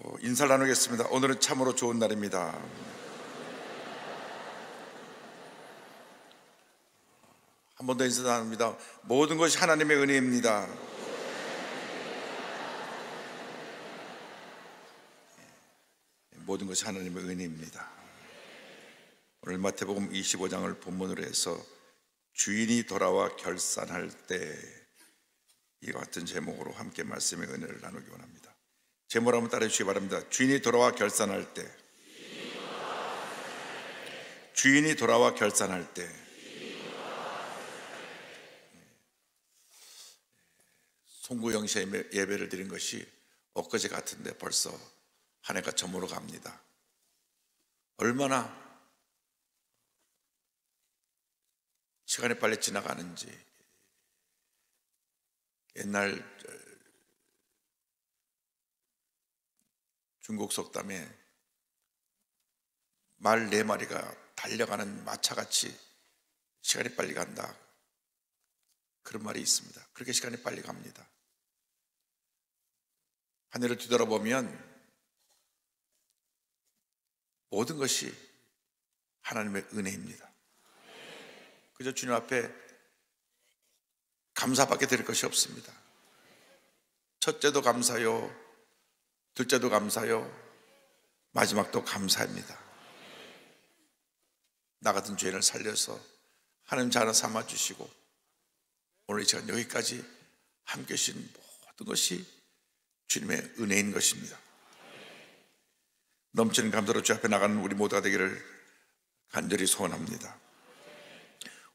어, 인사를 나누겠습니다. 오늘은 참으로 좋은 날입니다. 한 번 더 인사 나눕니다. 모든 것이 하나님의 은혜입니다. 모든 것이 하나님의 은혜입니다. 오늘 마태복음 25장을 본문으로 해서 주인이 돌아와 결산할 때 이와 같은 제목으로 함께 말씀의 은혜를 나누기 원합니다. 제목 한번 따라해 주시기 바랍니다. 주인이 돌아와 결산할 때 주인이 돌아와 결산할 때 송구영 씨 예배를 드린 것이 엊그제 같은데 벌써 한 해가 저물어 갑니다. 얼마나 시간이 빨리 지나가는지 옛날 중국 속담에 말 네 마리가 달려가는 마차같이 시간이 빨리 간다. 그런 말이 있습니다. 그렇게 시간이 빨리 갑니다. 하늘을 뒤돌아보면 모든 것이 하나님의 은혜입니다. 그저 주님 앞에 감사밖에 드릴 것이 없습니다. 첫째도 감사요, 둘째도 감사요, 마지막도 감사입니다. 나 같은 죄인을 살려서 하나님 자녀 삼아 주시고 오늘 이 시간 여기까지 함께 하신 모든 것이 주님의 은혜인 것입니다. 넘치는 감사로 주 앞에 나가는 우리 모두가 되기를 간절히 소원합니다.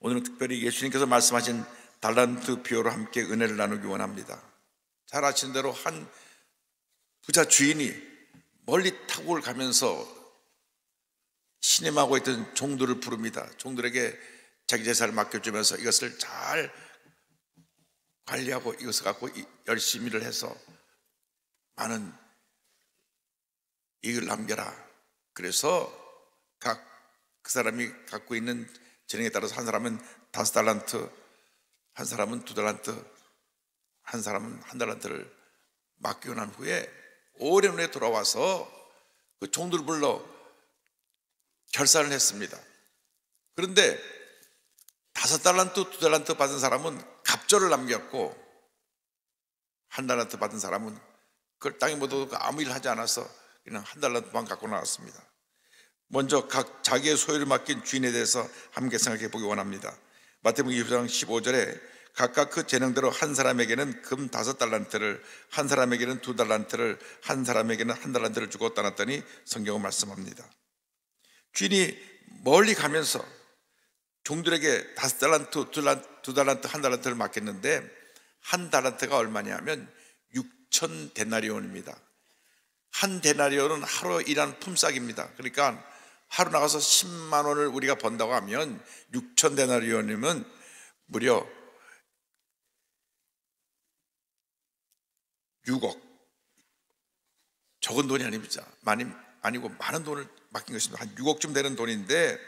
오늘은 특별히 예수님께서 말씀하신 달란트 비오로 함께 은혜를 나누기 원합니다. 잘 아시는 대로 한 부자 주인이 멀리 타국을 가면서 신임하고 있던 종들을 부릅니다. 종들에게 자기 재산을 맡겨주면서 이것을 잘 관리하고 이것을 갖고 열심히 일 해서 많은 이익을 남겨라. 그래서 각 그 사람이 갖고 있는 재능에 따라서 한 사람은 다섯 달란트, 한 사람은 두 달란트, 한 사람은 한 달란트를 맡기고 난 후에 오랜만에 돌아와서 그 종들을 불러 결산을 했습니다. 그런데 다섯 달란트, 두 달란트 받은 사람은 갑절을 남겼고 한 달란트 받은 사람은 그걸 땅에 묻어도 아무 일 하지 않아서 그냥 한 달란트만 갖고 나왔습니다. 먼저 각 자기의 소유를 맡긴 주인에 대해서 함께 생각해 보기 원합니다. 마태복음 2장 15절에 각각 그 재능대로 한 사람에게는 금 다섯 달란트를 한 사람에게는 두 달란트를 한 사람에게는 한 달란트를 주고 떠났더니 성경은 말씀합니다. 주인이 멀리 가면서 종들에게 다섯 달란트, 두 달란트, 한 달란트를 맡겼는데 한 달란트가 얼마냐면 6천 데나리온입니다. 한 데나리온은 하루 일한 품삯입니다. 그러니까 하루 나가서 10만 원을 우리가 번다고 하면 6천 데나리온이면 무려 6억. 적은 돈이 아닙니다. 많이 아니고 많은 돈을 맡긴 것입니다. 한 6억쯤 되는 돈인데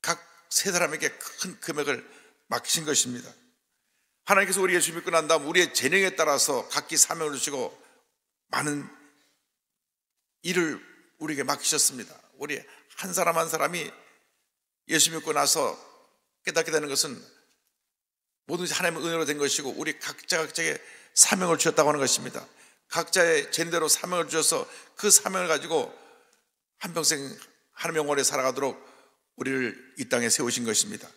각 세 사람에게 큰 금액을 맡기신 것입니다. 하나님께서 우리 예수 믿고 난 다음 우리의 재능에 따라서 각기 사명을 주시고 많은 일을 우리에게 맡기셨습니다. 우리 한 사람 한 사람이 예수 믿고 나서 깨닫게 되는 것은 모든지 하나님의 은혜로 된 것이고 우리 각자 각자의 사명을 주셨다고 하는 것입니다. 각자의 제대로 사명을 주셔서 그 사명을 가지고 한평생 하나님 영원에 살아가도록 우리를 이 땅에 세우신 것입니다.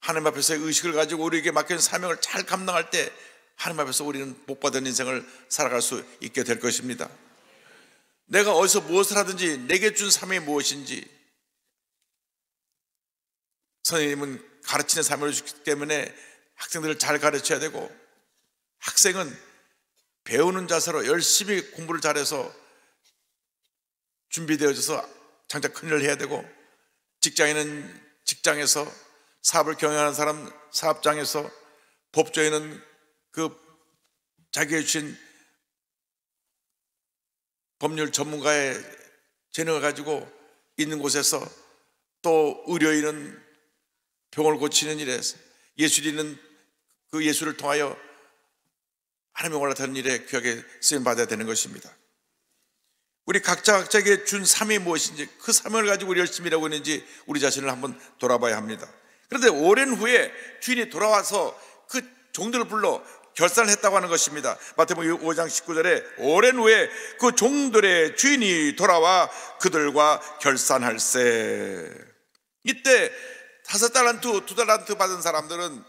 하나님 앞에서의 의식을 가지고 우리에게 맡겨진 사명을 잘 감당할 때 하나님 앞에서 우리는 복받은 인생을 살아갈 수 있게 될 것입니다. 내가 어디서 무엇을 하든지 내게 준 사명이 무엇인지 선생님은 가르치는 사명을 주기 때문에 학생들을 잘 가르쳐야 되고 학생은 배우는 자세로 열심히 공부를 잘해서 준비되어져서 장작 큰 일을 해야 되고 직장인은 직장에서 사업을 경영하는 사람 사업장에서 법조인은 그 자기의 주신 법률 전문가의 재능을 가지고 있는 곳에서 또 의료인은 병을 고치는 일에 예술인은 그 예술을 통하여 하나님의 올라타는 일에 귀하게 쓰임 받아야 되는 것입니다. 우리 각자 각자에게 준 사명이 무엇인지 그 사명을 가지고 우리 열심히 일하고 있는지 우리 자신을 한번 돌아봐야 합니다. 그런데 오랜 후에 주인이 돌아와서 그 종들을 불러 결산을 했다고 하는 것입니다. 마태복음 5장 19절에 오랜 후에 그 종들의 주인이 돌아와 그들과 결산할세. 이때 다섯 달란트, 두 달란트 받은 사람들은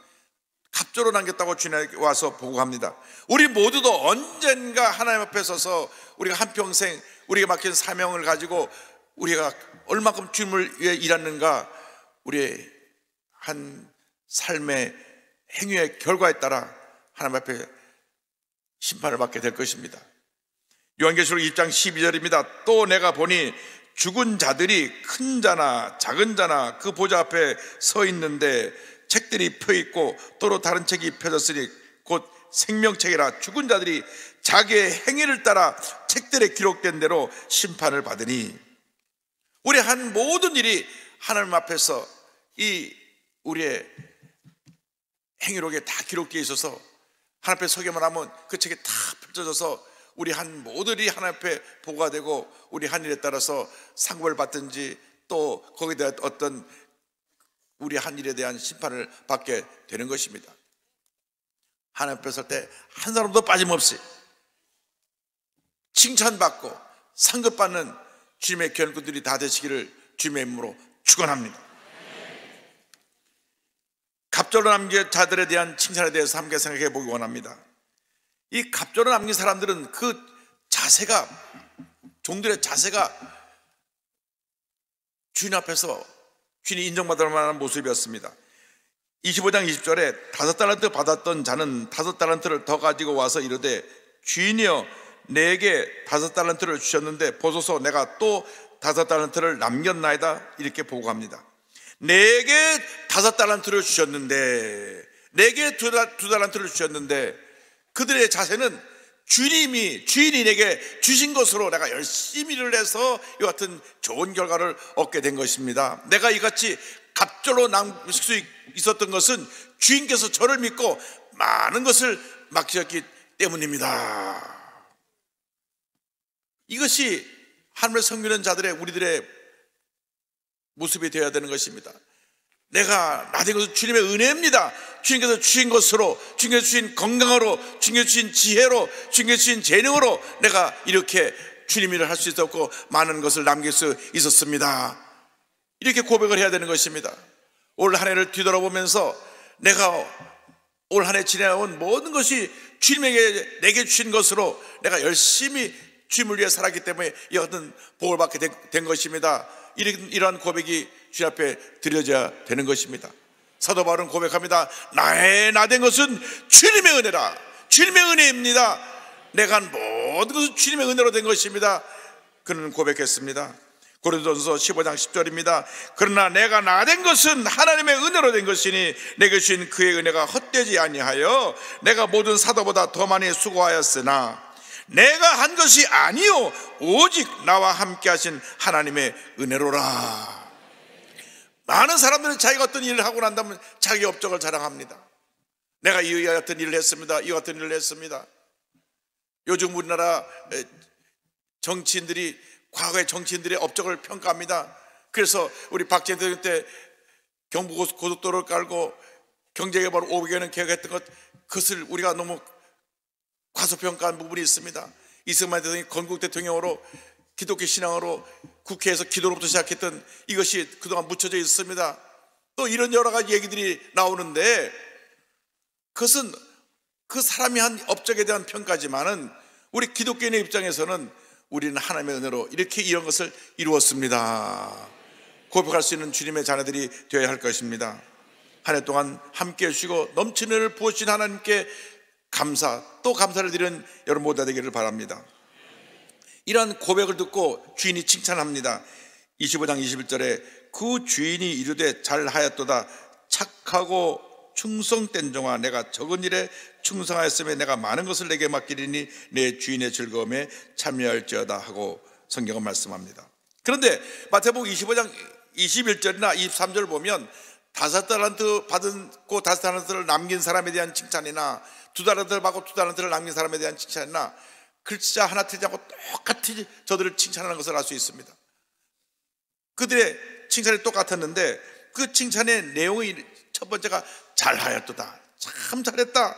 갑조로 남겼다고 주님에게 와서 보고합니다. 우리 모두도 언젠가 하나님 앞에 서서 우리가 한평생 우리가 맡긴 사명을 가지고 우리가 얼마큼 주님을 위해 일하는가 우리의 한 삶의 행위의 결과에 따라 하나님 앞에 심판을 받게 될 것입니다. 요한계시록 2장 12절입니다. 또 내가 보니 죽은 자들이 큰 자나 작은 자나 그 보좌 앞에 서 있는데 책들이 펴 있고 또로 다른 책이 펴졌으니 곧 생명책이라 죽은 자들이 자기의 행위를 따라 책들에 기록된 대로 심판을 받으니 우리 한 모든 일이 하나님 앞에서 이 우리의 행위록에 다 기록되어 있어서 하나님 앞에 서기만 하면 그 책에 다 펼쳐져서 우리 한 모두들이 하나님 앞에 보고가 되고 우리 한 일에 따라서 상급을 받든지 또 거기에 대한 어떤 우리 한 일에 대한 심판을 받게 되는 것입니다. 하나님 앞에 설 때 한 사람도 빠짐없이 칭찬받고 상급받는 주님의 견꾼들이 다 되시기를 주님의 이름으로 축원합니다. 갑절로 남긴 자들에 대한 칭찬에 대해서 함께 생각해 보기 원합니다. 이 갑절로 남긴 사람들은 그 자세가 종들의 자세가 주인 앞에서 주인이 인정받을 만한 모습이었습니다. 25장 20절에 다섯 달란트 받았던 자는 다섯 달란트를 더 가지고 와서 이르되 주인이여 내게 다섯 달란트를 주셨는데 보소서 내가 또 다섯 달란트를 남겼나이다 이렇게 보고합니다. 내게 다섯 달란트를 주셨는데 내게 두, 두 달란트를 주셨는데 그들의 자세는 주님이 주인이 내게 주신 것으로 내가 열심히 일을 해서 이 같은 좋은 결과를 얻게 된 것입니다. 내가 이같이 갑절로 남길 수 있었던 것은 주인께서 저를 믿고 많은 것을 맡기셨기 때문입니다. 이것이 하늘을 섬기는 자들의 우리들의 모습이 되어야 되는 것입니다. 내가 나된 것은 주님의 은혜입니다. 주님께서 주신 것으로, 주님께서 주신 건강으로, 주님께서 주신 지혜로, 주님께서 주신 재능으로 내가 이렇게 주님 일을 할 수 있었고 많은 것을 남길 수 있었습니다. 이렇게 고백을 해야 되는 것입니다. 올 한 해를 뒤돌아보면서 내가 올 한 해 지내온 모든 것이 주님에게 내게 주신 것으로 내가 열심히 주님을 위해 살았기 때문에 이 어떤 복을 받게 된, 된 것입니다. 이런, 이러한 고백이 주님 앞에 드려져야 되는 것입니다. 사도 바울은 고백합니다. 나의 나 된 것은 주님의 은혜라. 주님의 은혜입니다. 내가 한 모든 것은 주님의 은혜로 된 것입니다. 그는 고백했습니다. 고린도전서 15장 10절입니다. 그러나 내가 나 된 것은 하나님의 은혜로 된 것이니 내게 주신 그의 은혜가 헛되지 아니하여 내가 모든 사도보다 더 많이 수고하였으나 내가 한 것이 아니요 오직 나와 함께 하신 하나님의 은혜로라. 많은 사람들은 자기가 어떤 일을 하고 난 다음에 자기 업적을 자랑합니다. 내가 이 같은 일을 했습니다. 이 같은 일을 했습니다. 요즘 우리나라 정치인들이 과거의 정치인들의 업적을 평가합니다. 그래서 우리 박재현 대통령 때 경부 고속도로를 깔고 경제개발 500여 년 계획했던 것 그것을 우리가 너무 과소평가한 부분이 있습니다. 이승만 대통령이 건국 대통령으로 기독교 신앙으로 국회에서 기도로부터 시작했던 이것이 그동안 묻혀져 있습니다. 또 이런 여러 가지 얘기들이 나오는데 그것은 그 사람이 한 업적에 대한 평가지만은 우리 기독교인의 입장에서는 우리는 하나님의 은혜로 이렇게 이런 것을 이루었습니다. 고백할 수 있는 주님의 자녀들이 되어야 할 것입니다. 한 해 동안 함께 해주시고 넘치는 부어주신 하나님께 감사 또 감사를 드리는 여러분 모두 되기를 바랍니다. 이런 고백을 듣고 주인이 칭찬합니다. 25장 21절에 그 주인이 이르되 잘하였도다 착하고 충성된 종아 내가 적은 일에 충성하였으며 내가 많은 것을 내게 맡기리니 내 주인의 즐거움에 참여할지어다 하고 성경은 말씀합니다. 그런데 마태복음 25장 21절이나 23절 보면 다섯 달란트 받은 고 다섯 달란트를 남긴 사람에 대한 칭찬이나 두 달란트를 받고 두 달란트를 남긴 사람에 대한 칭찬이나 글자 하나 틀리지 않고 똑같이 저들을 칭찬하는 것을 알 수 있습니다. 그들의 칭찬이 똑같았는데 그 칭찬의 내용이 첫 번째가 잘하였도다. 참 잘했다.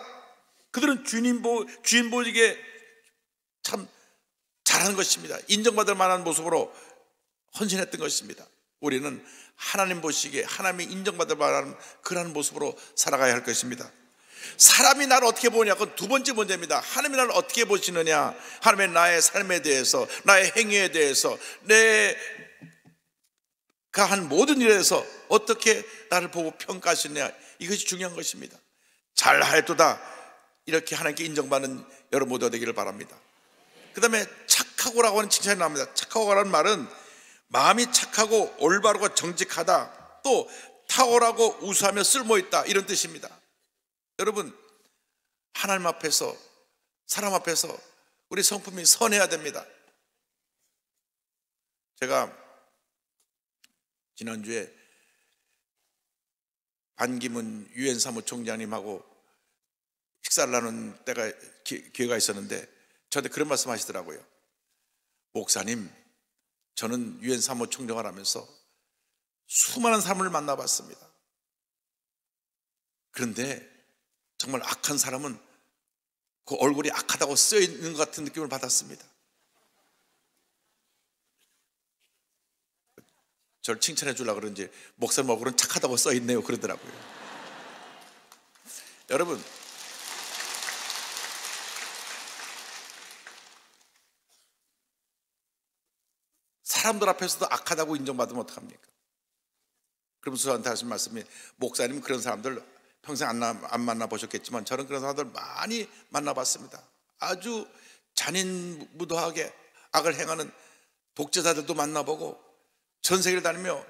그들은 주님 보, 주인 보직에 참 잘하는 것입니다. 인정받을 만한 모습으로 헌신했던 것입니다. 우리는 하나님 보시기에 하나님이 인정받을 만한 그러한 모습으로 살아가야 할 것입니다. 사람이 나를 어떻게 보냐? 그건 두 번째 문제입니다. 하나님이 나를 어떻게 보시느냐? 하나님의 나의 삶에 대해서, 나의 행위에 대해서, 내가 한 모든 일에 대해서 어떻게 나를 보고 평가하시느냐? 이것이 중요한 것입니다. 잘하였도다. 이렇게 하나님께 인정받는 여러분 모두가 되기를 바랍니다. 그 다음에 착하고라고 하는 칭찬이 나옵니다. 착하고라는 말은 마음이 착하고 올바르고 정직하다. 또 탁월하고 우수하며 쓸모있다. 이런 뜻입니다. 여러분, 하나님 앞에서, 사람 앞에서 우리 성품이 선해야 됩니다. 제가 지난주에 반기문 유엔 사무총장님하고 식사를 나눈 때가 기회가 있었는데 저한테 그런 말씀 하시더라고요. 목사님, 저는 유엔 사무총장을 하면서 수많은 사람을 만나봤습니다. 그런데 정말 악한 사람은 그 얼굴이 악하다고 쓰여 있는 것 같은 느낌을 받았습니다. 저를 칭찬해 주려고 그런지 목사님 얼굴은 착하다고 써 있네요. 그러더라고요. 여러분, 사람들 앞에서도 악하다고 인정받으면 어떡합니까? 그러면서 저한테 하신 말씀이 목사님 그런 사람들 평생 안, 안 만나보셨겠지만 저는 그런 사람들 많이 만나봤습니다. 아주 잔인무도하게 악을 행하는 독재자들도 만나보고 전 세계를 다니며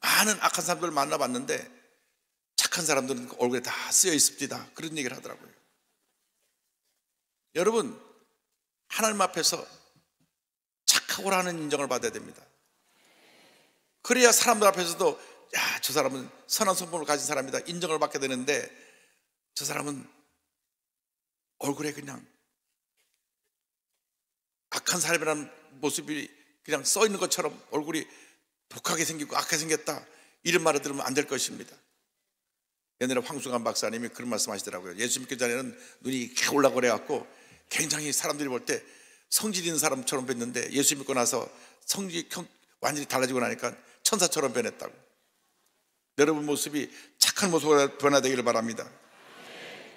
많은 악한 사람들을 만나봤는데 착한 사람들은 그 얼굴에 다 쓰여 있습니다. 그런 얘기를 하더라고요. 여러분, 하나님 앞에서 착하고라는 인정을 받아야 됩니다. 그래야 사람들 앞에서도 야, 저 사람은 선한 성품을 가진 사람이다. 인정을 받게 되는데 저 사람은 얼굴에 그냥 악한 사람이라는 모습이 그냥 써 있는 것처럼 얼굴이 독하게 생기고 악하게 생겼다. 이런 말을 들으면 안 될 것입니다. 옛날에 황수관 박사님이 그런 말씀 하시더라고요. 예수 믿기 전에는 눈이 이렇게 올라고 그래갖고 굉장히 사람들이 볼 때 성질 있는 사람처럼 뵀는데 예수 믿고 나서 성질이 완전히 달라지고 나니까 천사처럼 변했다고. 여러분 모습이 착한 모습으로 변화되기를 바랍니다.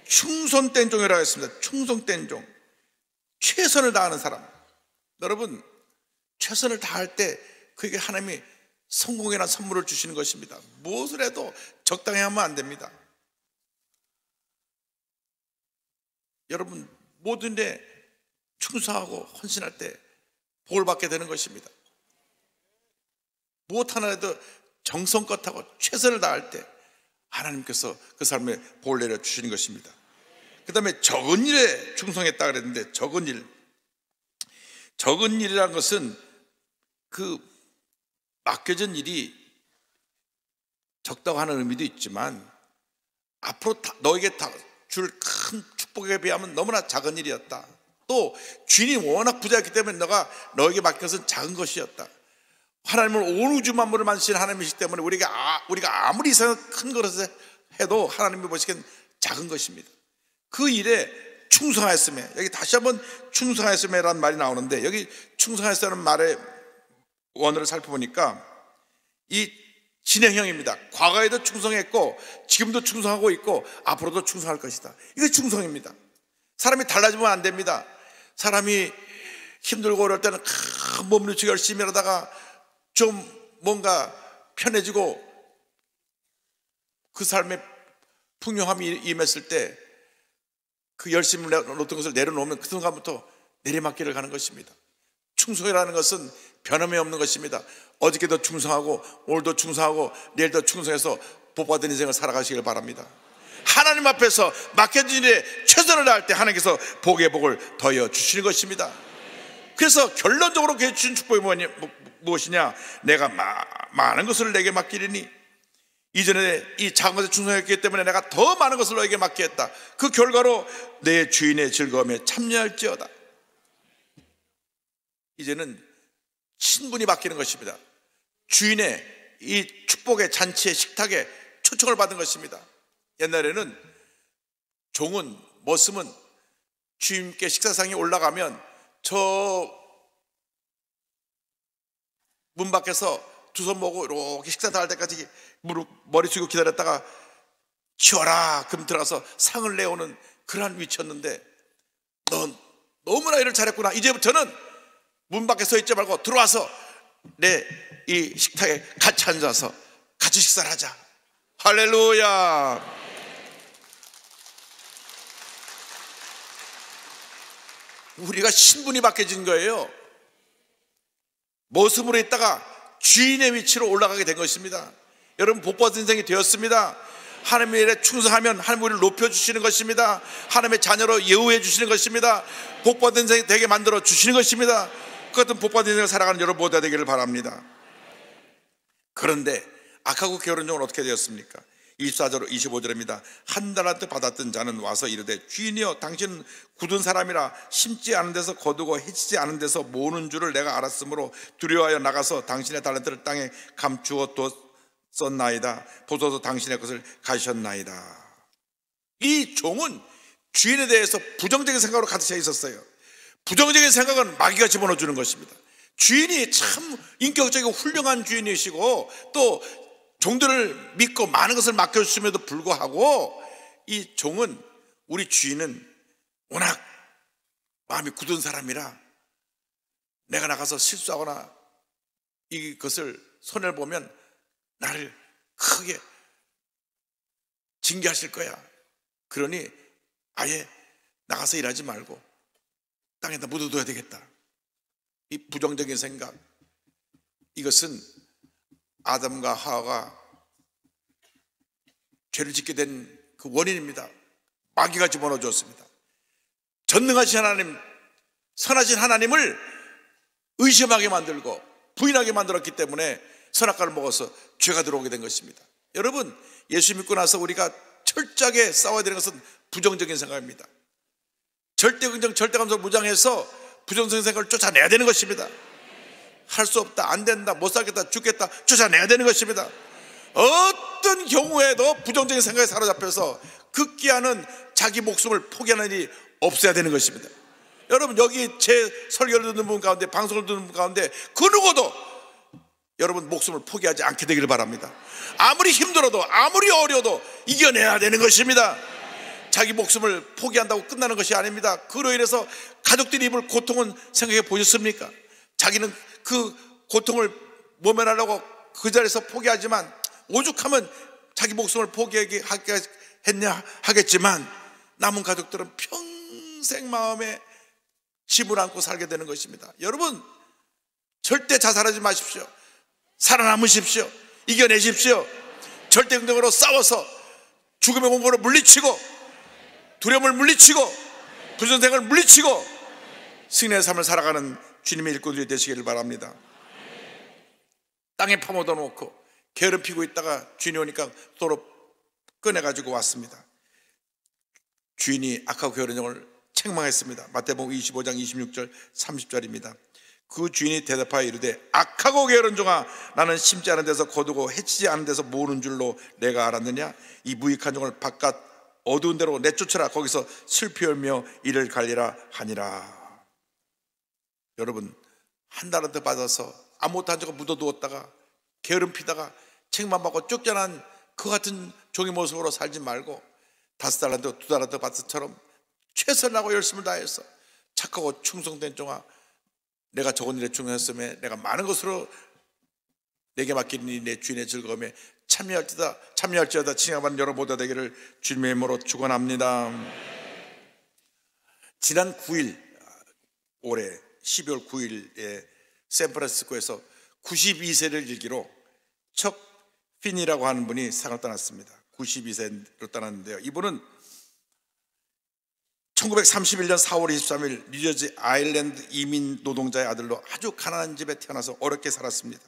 충성된 종이라고 했습니다. 충성된 종. 최선을 다하는 사람. 여러분, 최선을 다할 때 그에게 하나님이 성공이나 선물을 주시는 것입니다. 무엇을 해도 적당히 하면 안 됩니다. 여러분, 모든 데 충성하고 헌신할 때 복을 받게 되는 것입니다. 무엇 하나 해도 정성껏 하고 최선을 다할 때 하나님께서 그 사람의 복을 내려 주시는 것입니다. 그 다음에 적은 일에 충성했다 그랬는데 적은 일. 적은 일이라는 것은 그 맡겨진 일이 적다고 하는 의미도 있지만 앞으로 너에게 줄 큰 축복에 비하면 너무나 작은 일이었다. 또 주인이 워낙 부자였기 때문에 너가 너에게 맡겨서 작은 것이었다. 하나님을 온 우주 만물을 만드신 하나님이시기 때문에 우리가 아, 우리가 아무리 큰 것을 해도 하나님이 보시기엔 작은 것입니다. 그 일에 충성하였음에 여기 다시 한번 충성하였음에라는 말이 나오는데 여기 충성하였음는 말의 원어를 살펴보니까 이 진행형입니다. 과거에도 충성했고 지금도 충성하고 있고 앞으로도 충성할 것이다. 이게 충성입니다. 사람이 달라지면 안 됩니다. 사람이 힘들고 어려울 때는 큰 몸부림치고 열심히 하다가 좀 뭔가 편해지고 그 삶의 풍요함이 임했을 때 그 열심히 놓던 것을 내려놓으면 그 순간부터 내리막길을 가는 것입니다. 충성이라는 것은 변함이 없는 것입니다. 어저께도 충성하고 오늘도 충성하고 내일도 충성해서 복받은 인생을 살아가시길 바랍니다. 하나님 앞에서 맡겨진 일에 최선을 다할 때 하나님께서 복의 복을 더여 주시는 것입니다. 그래서 결론적으로 주신 축복이 뭐냐, 무엇이냐? 내가 마, 많은 것을 내게 맡기리니 이전에 이 작은 것에 충성했기 때문에 내가 더 많은 것을 너에게 맡기겠다. 그 결과로 내 주인의 즐거움에 참여할지어다. 이제는 신분이 바뀌는 것입니다. 주인의 이 축복의 잔치의 식탁에 초청을 받은 것입니다. 옛날에는 종은 머슴은 주인께 식사상에 올라가면 저 문 밖에서 두 손 모고 이렇게 식사 다 할 때까지 무릎 머리 숙이고 기다렸다가 치워라. 그럼 들어가서 상을 내오는 그러한 위치였는데 넌 너무나 일을 잘했구나. 이제부터는 문 밖에 서 있지 말고 들어와서 내 이 식탁에 같이 앉아서 같이 식사를 하자. 할렐루야. 우리가 신분이 바뀌어진 거예요 모습으로 있다가 주인의 위치로 올라가게 된 것입니다. 여러분 복 받은 인생이 되었습니다. 하나님의 일에 충성하면 하나님 우리를 높여주시는 것입니다. 하나님의 자녀로 예우해 주시는 것입니다. 복 받은 인생이 되게 만들어 주시는 것입니다. 그 같은 복 받은 인생을 살아가는 여러분 모두가 되기를 바랍니다. 그런데 악하고 게으른 종은 어떻게 되었습니까? 24절 25절입니다. 한 달한테 받았던 자는 와서 이르되 주인이여 당신은 굳은 사람이라 심지 않은 데서 거두고 해치지 않은 데서 모으는 줄을 내가 알았으므로 두려워하여 나가서 당신의 달란트를 땅에 감추어 뒀었나이다. 보소서 당신의 것을 가셨나이다. 이 종은 주인에 대해서 부정적인 생각으로 가득 차 있었어요. 부정적인 생각은 마귀가 집어넣어 주는 것입니다. 주인이 참 인격적이고 훌륭한 주인이시고 또 종들을 믿고 많은 것을 맡겨주심에도 불구하고 이 종은 우리 주인은 워낙 마음이 굳은 사람이라 내가 나가서 실수하거나 이것을 손해를 보면 나를 크게 징계하실 거야. 그러니 아예 나가서 일하지 말고 땅에다 묻어둬야 되겠다. 이 부정적인 생각 이것은 아담과 하와가 죄를 짓게 된 그 원인입니다. 마귀가 집어넣어 줬습니다. 전능하신 하나님, 선하신 하나님을 의심하게 만들고 부인하게 만들었기 때문에 선악과를 먹어서 죄가 들어오게 된 것입니다. 여러분, 예수 믿고 나서 우리가 철저하게 싸워야 되는 것은 부정적인 생각입니다. 절대 긍정, 절대 감정 무장해서 부정적인 생각을 쫓아내야 되는 것입니다. 할 수 없다, 안 된다, 못 살겠다, 죽겠다, 쫓아내야 되는 것입니다. 어떤 경우에도 부정적인 생각에 사로잡혀서 극기하는 자기 목숨을 포기하는 일이 없어야 되는 것입니다. 여러분, 여기 제 설교를 듣는 분 가운데, 방송을 듣는 분 가운데, 그 누구도 여러분 목숨을 포기하지 않게 되기를 바랍니다. 아무리 힘들어도, 아무리 어려도 이겨내야 되는 것입니다. 자기 목숨을 포기한다고 끝나는 것이 아닙니다. 그로 인해서 가족들이 입을 고통은 생각해 보셨습니까? 자기는 그 고통을 모면하려고 그 자리에서 포기하지만 오죽하면 자기 목숨을 포기했냐 하겠지만 남은 가족들은 평생 마음에 짐을 안고 살게 되는 것입니다. 여러분 절대 자살하지 마십시오. 살아남으십시오. 이겨내십시오. 절대 긍정으로 싸워서 죽음의 공포를 물리치고 두려움을 물리치고 부전생을 물리치고 승리의 삶을 살아가는 주님의 일꾼들이 되시기를 바랍니다. 땅에 파묻어 놓고 피고 있다가 주인이 오니까 도로 꺼내가지고 왔습니다. 주인이 악하고 게으른 영을 책망했습니다. 마태복음 25장 26절 30절입니다. 그 주인이 대답하여 이르되 악하고 게으른 종아 나는 심지 않은 데서 거두고 해치지 않은 데서 모으는 줄로 내가 알았느냐 이 무익한 종을 바깥 어두운 데로 내쫓으라 거기서 슬피 울며 이를 갈리라 하니라 여러분 한 달한테 받아서 아무것도 안 주고 묻어두었다가 게으름 피다가 책만 받고 쫓겨난 그 같은 종의 모습으로 살지 말고 다섯 달한테 두 달한테 받처럼 최선을 하고 열심을 다해서 착하고 충성된 종아 내가 적은 일에 충성했음에 내가 많은 것으로 내게 맡긴 이내 주인의 즐거움에 참여할지다 참여할지어다 칭함받는 여러분 모두 되기를 주님의 이름으로 축원합니다. 지난 9일 올해 12월 9일에 샌프란시스코에서 92세를 일기로 척 핀이라고 하는 분이 상을 떠났습니다. 92세로 떠났는데요. 이분은 1931년 4월 23일 뉴저지 아일랜드 이민 노동자의 아들로 아주 가난한 집에 태어나서 어렵게 살았습니다.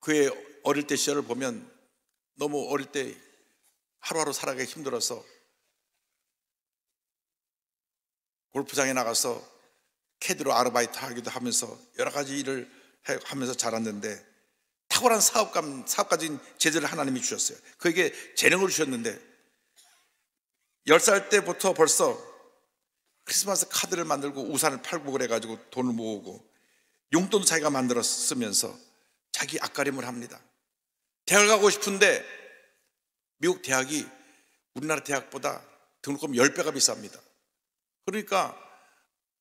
그의 어릴 때 시절을 보면 너무 어릴 때 하루하루 살아가기 힘들어서 골프장에 나가서 캐디로 아르바이트 하기도 하면서 여러 가지 일을 해- 하면서 자랐는데 탁월한 사업감, 사업가진 제재를 하나님이 주셨어요. 그에게 재능을 주셨는데 10살 때부터 벌써 크리스마스 카드를 만들고 우산을 팔고 그래가지고 돈을 모으고 용돈도 자기가 만들어 쓰면서 자기 앞가림을 합니다. 대학을 가고 싶은데 미국 대학이 우리나라 대학보다 등록금 10배가 비쌉니다. 그러니까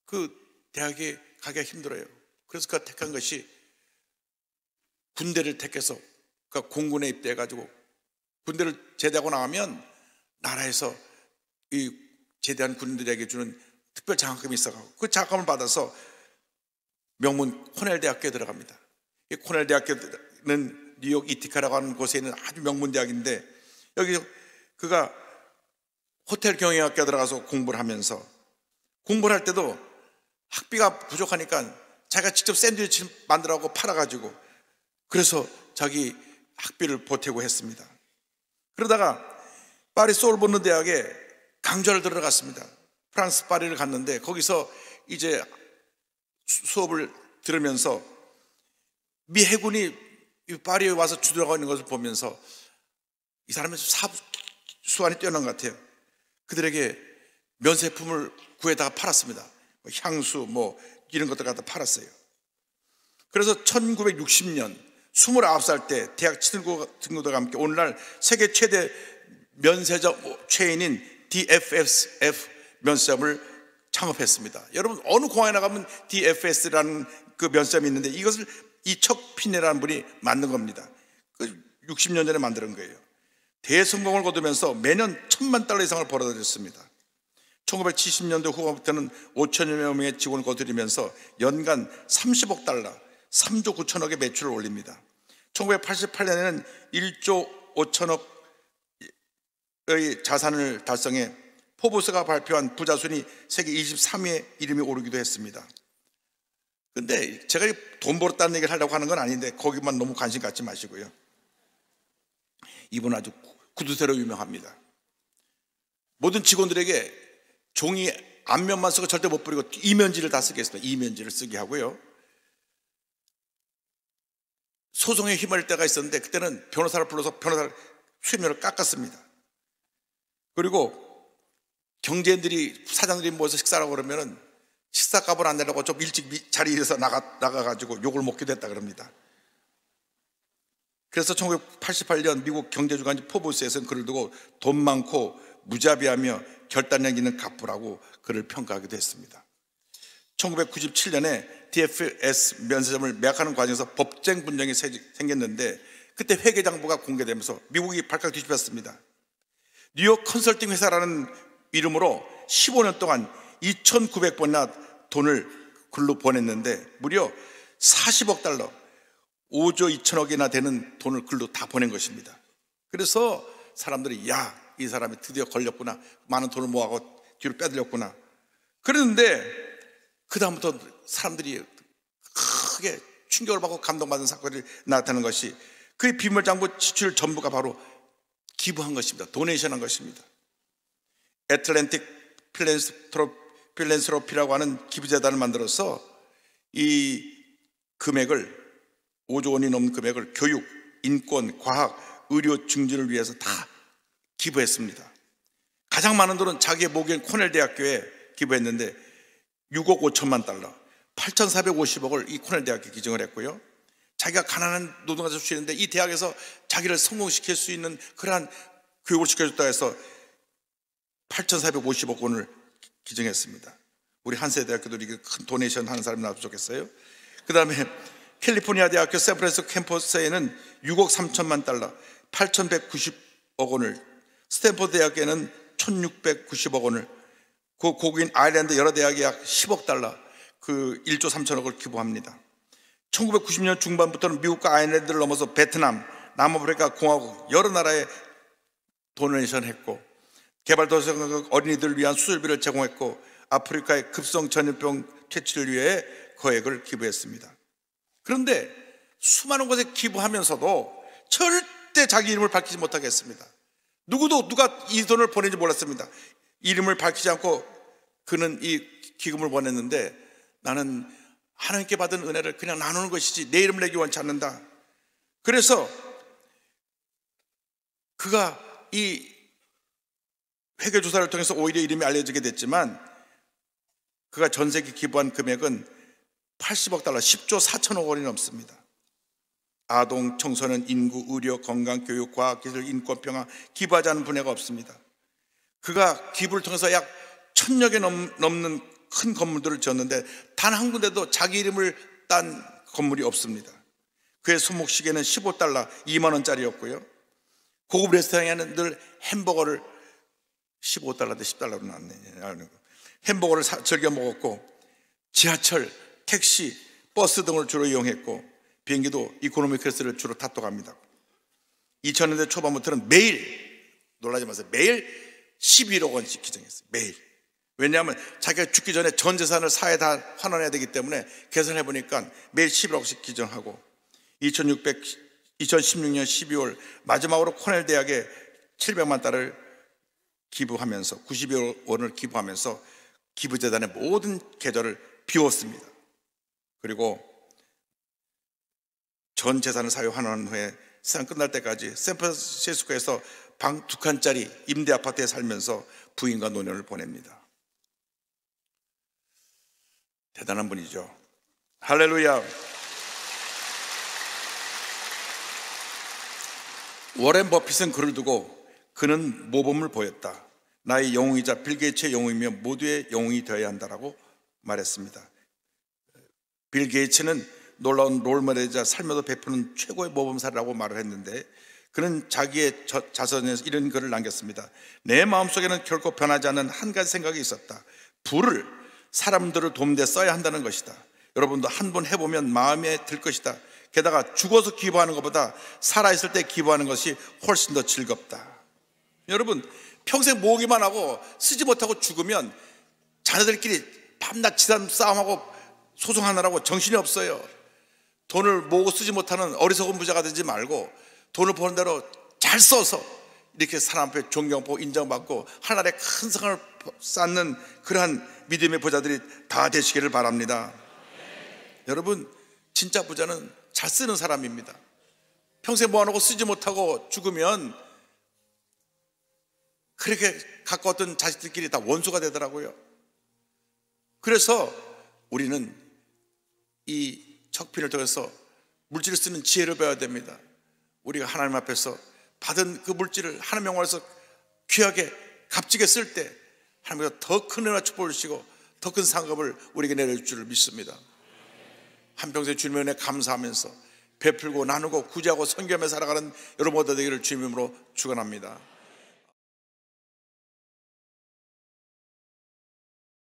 그 대학에 가기가 힘들어요. 그래서 그가 택한 것이 군대를 택해서 그가 공군에 입대해가지고 군대를 제대하고 나가면 나라에서 이 제대한 군인들에게 주는 특별 장학금이 있어가고 그 장학금을 받아서 명문 코넬 대학교에 들어갑니다. 이 코넬 대학교는 뉴욕 이티카라고 하는 곳에 있는 아주 명문 대학인데 여기 그가 호텔 경영학교 들어가서 공부를 하면서 공부를 할 때도 학비가 부족하니까 자기가 직접 샌드위치 만들어갖고 팔아가지고 그래서 자기 학비를 보태고 했습니다. 그러다가 파리 소르본느 대학에 강좌를 들어갔습니다. 프랑스 파리를 갔는데 거기서 이제 수- 수업을 들으면서 미 해군이 이 파리에 와서 주둔하고 있는 것을 보면서 이 사람의 사, 수완이 뛰어난 것 같아요. 그들에게 면세품을 구해다가 팔았습니다. 뭐 향수 뭐 이런 것들 갖다 팔았어요. 그래서 1960년 29살 때 대학 친구들과 함께 오늘날 세계 최대 면세점 체인인 DFSF 면세점을 창업했습니다. 여러분 어느 공항에 나가면 DFS라는 그 면세점이 있는데 이것을 이척 피네라는 분이 만든 겁니다. 그 60년 전에 만든 거예요. 대성공을 거두면서 매년 천만 달러 이상을 벌어들였습니다. 1970년대 후반부터는 5천여 명의 직원을 거두리면서 연간 30억 달러, 3조 9천억의 매출을 올립니다. 1988년에는 1조 5천억의 자산을 달성해 포브스가 발표한 부자 순위 세계 23위에 이름이 오르기도 했습니다. 근데 제가 돈 벌었다는 얘기를 하려고 하는 건 아닌데 거기만 너무 관심 갖지 마시고요. 이분 아주 구두쇠로 유명합니다. 모든 직원들에게 종이 앞면만 쓰고 절대 못 버리고 이면지를 다 쓰겠습니다. 이면지를 쓰게 하고요. 소송에 힘을 때가 있었는데 그때는 변호사를 불러서 변호사 수임료를 깎았습니다. 그리고 경제인들이 사장들이 모여서 식사라고 그러면은 식사값을 안 내려고 좀 일찍 미- 자리에서 나가 나가가지고 욕을 먹기도 했다 그럽니다. 그래서 1988년 미국 경제주간지 포브스에서는 그를 두고 돈 많고 무자비하며 결단력 있는 갑부라고 그를 평가하기도 했습니다. 1997년에 DFS 면세점을 매각하는 과정에서 법정 분쟁이 세- 생겼는데 그때 회계장부가 공개되면서 미국이 발칵 뒤집혔습니다. 뉴욕 컨설팅 회사라는 이름으로 15년 동안 2,900번이나 돈을 글로 보냈는데 무려 40억 달러, 5조 2천억이나 되는 돈을 글로 다 보낸 것입니다. 그래서 사람들이 야, 이 사람이 드디어 걸렸구나. 많은 돈을 모아고 뒤로 빼들렸구나. 그랬는데 그다음부터 사람들이 크게 충격을 받고 감동받은 사건이 나타나는 것이 그의 비밀장부 지출 전부가 바로 기부한 것입니다. 도네이션 한 것입니다. 애틀랜틱 필랜스로피라고 하는 기부재단을 만들어서 이 금액을 5조 원이 넘는 금액을 교육, 인권, 과학, 의료 증진을 위해서 다 기부했습니다. 가장 많은 돈은 자기의 모교인 코넬 대학교에 기부했는데 6억 5천만 달러, 8,450억을 이 코넬 대학에 기증을 했고요. 자기가 가난한 노동자 출신인데 이 대학에서 자기를 성공시킬 수 있는 그러한 교육을 시켜줬다 해서 8,450억 원을 기증했습니다. 우리 한세대학교도 이렇게 큰 donation 하는 사람이 나도 좋겠어요. 그 다음에 캘리포니아 대학교 샌프란시스코 캠퍼스에는 6억 3천만 달러, 8,190억 원을, 스탠포드 대학에는 1,690억 원을, 그 고국인 아일랜드 여러 대학에 약 10억 달러, 그 1조 3천억을 기부합니다. 1990년 중반부터는 미국과 아일랜드를 넘어서 베트남, 남아프리카 공화국 여러 나라에 도네이션 했고 개발도상 어린이들을 위한 수술비를 제공했고 아프리카의 급성 전염병 퇴치를 위해 거액을 기부했습니다. 그런데 수많은 곳에 기부하면서도 절대 자기 이름을 밝히지 못하겠습니다. 누구도 누가 이 돈을 보낸지 몰랐습니다. 이름을 밝히지 않고 그는 이 기금을 보냈는데 나는 하나님께 받은 은혜를 그냥 나누는 것이지 내 이름을 내기 원치 않는다. 그래서 그가 이 회계 조사를 통해서 오히려 이름이 알려지게 됐지만 그가 전 세계 기부한 금액은 80억 달러, 10조 4천억 원이 넘습니다. 아동, 청소년, 인구, 의료, 건강, 교육, 과학, 기술, 인권, 평화 기부하지 않은 분야가 없습니다. 그가 기부를 통해서 약 천여 개 넘는 큰 건물들을 지었는데 단 한 군데도 자기 이름을 딴 건물이 없습니다. 그의 손목시계는 15달러, 2만 원짜리였고요. 고급 레스토랑에는 늘 햄버거를 15달러인데 10달러로 나왔네. 햄버거를 사, 즐겨 먹었고 지하철, 택시, 버스 등을 주로 이용했고 비행기도 이코노미 클래스를 주로 탔다고 합니다. 2000년대 초반부터는 매일 놀라지 마세요. 매일 11억 원씩 기증했어요. 매일. 왜냐하면 자기가 죽기 전에 전 재산을 사회에 다 환원해야 되기 때문에 계산해 보니까 매일 11억씩 기증하고 2600 2016년 12월 마지막으로 코넬 대학에 700만 달러를 기부하면서 90여 원을 기부하면서 기부재단의 모든 계좌를 비웠습니다. 그리고 전 재산을 사유 환원한 후에 세상 끝날 때까지 샌프란시스코에서 방 두 칸짜리 임대 아파트에 살면서 부인과 노년을 보냅니다. 대단한 분이죠. 할렐루야. 워렌 버핏은 글을 두고 그는 모범을 보였다. 나의 영웅이자 빌 게이츠의 영웅이며 모두의 영웅이 되어야 한다라고 말했습니다. 빌 게이츠는 놀라운 롤모델이자 삶에도 베푸는 최고의 모범사라고 말을 했는데 그는 자기의 자선에서 이런 글을 남겼습니다. 내 마음속에는 결코 변하지 않는 한 가지 생각이 있었다. 불을 사람들을 돕는 데 써야 한다는 것이다. 여러분도 한 번 해보면 마음에 들 것이다. 게다가 죽어서 기부하는 것보다 살아있을 때 기부하는 것이 훨씬 더 즐겁다. 여러분, 평생 모으기만 하고 쓰지 못하고 죽으면 자녀들끼리 밤낮 지단 싸움하고 소송하느라고 정신이 없어요. 돈을 모으고 쓰지 못하는 어리석은 부자가 되지 말고 돈을 버는 대로 잘 써서 이렇게 사람 앞에 존경받고 인정받고 하나님의 큰 성을 쌓는 그러한 믿음의 부자들이 다 되시기를 바랍니다. 여러분, 진짜 부자는 잘 쓰는 사람입니다. 평생 모아놓고 쓰지 못하고 죽으면 그렇게 가까웠던 자식들끼리 다 원수가 되더라고요. 그래서 우리는 이 척필을 통해서 물질을 쓰는 지혜를 배워야 됩니다. 우리가 하나님 앞에서 받은 그 물질을 하나님 영광에서 귀하게 값지게 쓸 때 하나님께서 더 큰 은혜와 축복을 주시고 더 큰 상급을 우리에게 내려줄 줄 믿습니다. 한평생 주님의 은혜 감사하면서 베풀고 나누고 구제하고 선교하며 살아가는 여러분 모두 되기를 주님으로 축원합니다.